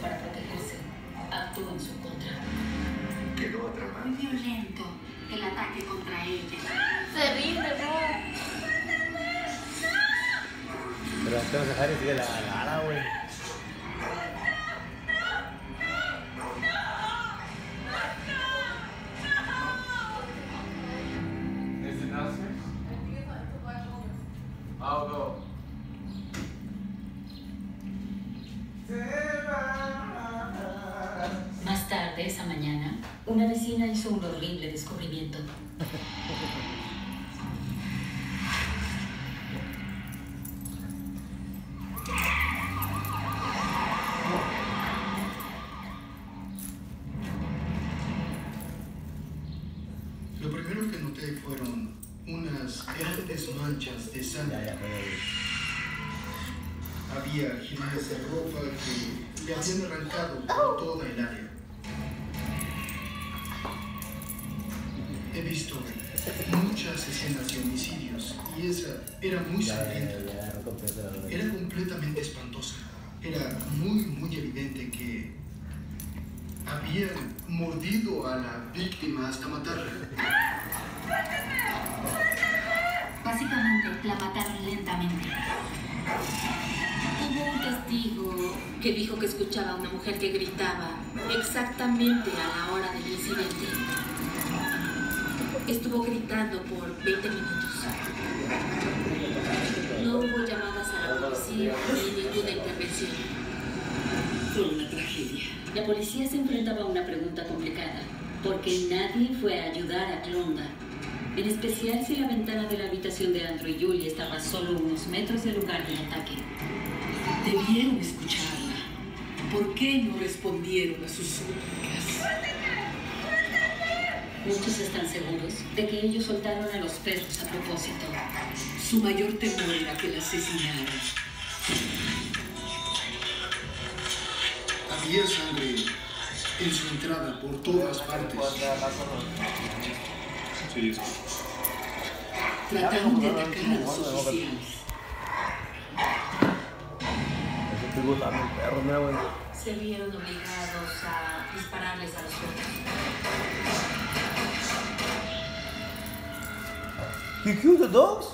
para protegerse. Actuó en su contra. Quedó. Muy violento el ataque contra ella. Se rinde, no. Pero antes de dejar sigue la ala, ah, güey. I'll go. Esa mañana, una vecina hizo un horrible descubrimiento. Lo primero que noté fueron unas grandes manchas de sangre. Había giras de ropa que le habían arrancado por toda el área. He visto muchas escenas de homicidios y esa era muy sangrienta. Era completamente espantosa. Era muy, muy evidente que habían mordido a la víctima hasta matarla. Básicamente la mataron lentamente. Hubo un testigo que dijo que escuchaba a una mujer que gritaba exactamente a la hora del incidente. Estuvo gritando por 20 minutos. No hubo llamadas a la policía ni ninguna intervención. Fue una tragedia. La policía se enfrentaba a una pregunta complicada, porque nadie fue a ayudar a Clonda. En especial si la ventana de la habitación de Andrew y Julie estaba solo unos metros del lugar del ataque. Debieron escucharla. ¿Por qué no respondieron a sus súplicas? Muchos están seguros de que ellos soltaron a los perros a propósito. Su mayor temor era que la asesinaran. Había sangre en su entrada por todas partes. Sí, Trataron de atacar a los oficiales. Eso estoy gustando el perro, mira, güey. Se vieron obligados a dispararles a los perros. You killed the dogs?